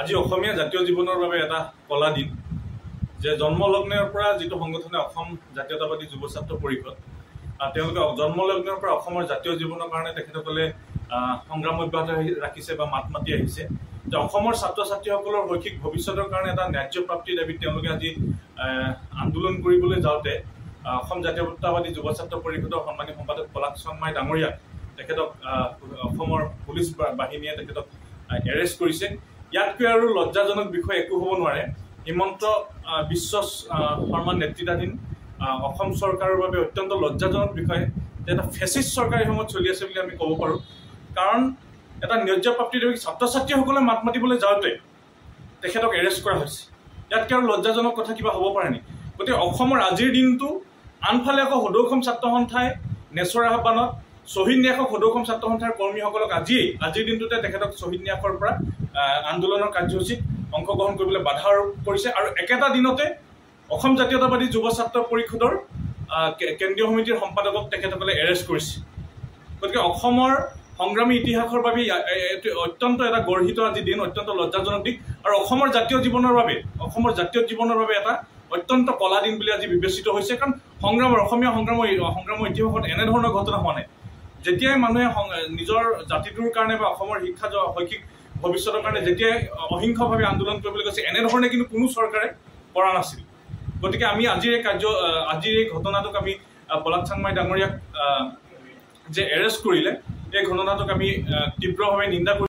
আজি অসমীয়া জাতীয় জীৱনৰ বাবে এটা কলা দিন যে জন্মলগ্নৰ পৰা যিটো সংগঠনে অসম জাতীয়তাবাদী যুৱ ছাত্ৰ পৰিষদ তেওঁলোকে জন্মলগ্নৰ পৰা অসমৰ জাতীয় জীৱনৰ কাৰণে তেখেতসকলে সংগ্ৰাম অব্যাহত ৰাখি- ৰাখিছে বা মাত মাতি আহিছে। যে অসমৰ ছাত্ৰ ছাত্ৰীসকলৰ শৈক্ষিক ভৱিষ্যতৰ কাৰণে এটা ন্যায্য প্ৰাপ্তিৰ দাবীত তেওঁলোকে আজি আন্দোলন কৰিবলৈ যাওঁতে অসম জাতীয়তাবাদী যুৱ ছাত্ৰ পৰিষদৰ সন্মানীয় সম্পাদক পলাশ শৰ্মাই ডাঙৰীয়াক তেখেতক অসমৰ পুলিচ বাহিনীয়ে তেখেতক এৰেষ্ট কৰিছে। ইয়াতকৈ আৰু লজ্জাজনক বিষয় একো হ'ব নোৱাৰে। হিমন্ত বিশ্ব আহ, শৰ্মাৰ নেতৃত্বাধীন অসম চৰকাৰৰ বাবে অত্যন্ত লজ্জাজনক বিষয়। যে এটা ফেচিষ্ট চৰকাৰ সময়ত চলি আছে বুলি আমি ক'ব পাৰোঁ। কাৰণ এটা ন্যায্য প্ৰাপ্তিৰ দাবী ছাত্ৰ ছাত্ৰীসকলে মাত মাতিবলৈ যাওঁতে তেখেতক এৰেষ্ট কৰা হৈছে। ইয়াতকৈ আৰু লজ্জাজনক কথা কিবা হ'ব পাৰে নেকি গতিকে অসমৰ আজিৰ দিনটো আনফালে আকৌ সদৌ অসম ছাত্ৰ সন্থাই নেচৰ আহ্বানত শ্বহীদ ন্যাসক সদৌ অসম ছাত্ৰ সন্থাৰ কৰ্মীসকলক আজিয়েই আজিৰ দিনটোতে তেখেতক শ্বহীদ ন্যাসৰ পৰা আন্দোলনৰ কাৰ্যসূচীত অংশগ্ৰহণ কৰিবলৈ বাধা আৰোপ কৰিছে আৰু একেটা দিনতে অসম জাতীয়তাবাদী যুৱ ছাত্ৰ পৰিষদৰ কেন্দ্ৰীয় সমিতিৰ সম্পাদকক তেখেতসকলে এৰেষ্ট কৰিছে। গতিকে অসমৰ সংগ্ৰামী ইতিহাসৰ বাবে অত্যন্ত এটা গৰ্হিত আজি দিন অত্যন্ত লজ্জাজনক দিন আৰু অসমৰ জাতীয় জীৱনৰ বাবে অসমৰ জাতীয় জীৱনৰ বাবে এটা অত্যন্ত কলা দিন বুলি আজি বিবেচিত হৈছে। কাৰণ সংগ্ৰামৰ অসমীয়া সংগ্ৰামৰ সংগ্ৰামৰ ইতিহাসত এনেধৰণৰ ঘটনা হোৱা নাই। যেতিয়াই মানুহে নিজৰ জাতিটোৰ কাৰণে বা অসমৰ শিক্ষা শৈক্ষিক ভৱিষ্যতৰ কাৰণে যেতিয়াই অহিংসভাৱে আন্দোলন কৰিবলৈ গৈছে এনেধৰণে কিন্তু কোনো চৰকাৰে কৰা নাছিল। গতিকে আমি আজিৰ এই কাৰ্য আজিৰ এই ঘটনাটোক আমি পলাশ চাংমাই ডাঙৰীয়াক যে এৰেষ্ট কৰিলে এই ঘটনাটোক আমি তীব্ৰভাৱে নিন্দা কৰি